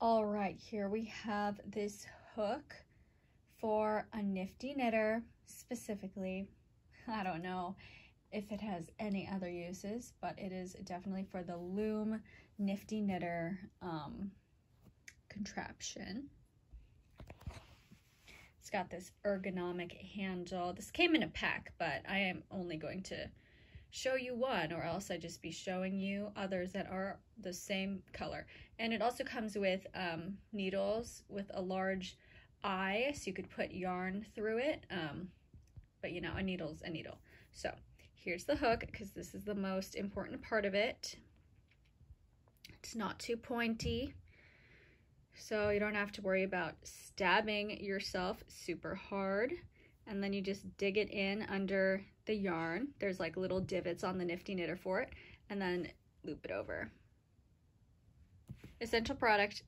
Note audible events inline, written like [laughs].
All right, here we have this hook for a nifty knitter specifically. [laughs] I don't know if it has any other uses, but it is definitely for the loom nifty knitter um, contraption. It's got this ergonomic handle. This came in a pack, but I am only going to show you one or else I'd just be showing you others that are the same color. And it also comes with um, needles with a large eye so you could put yarn through it. Um, but you know, a needle's a needle. So here's the hook because this is the most important part of it. It's not too pointy. So you don't have to worry about stabbing yourself super hard. And then you just dig it in under the yarn. There's like little divots on the Nifty Knitter for it. And then loop it over. Essential product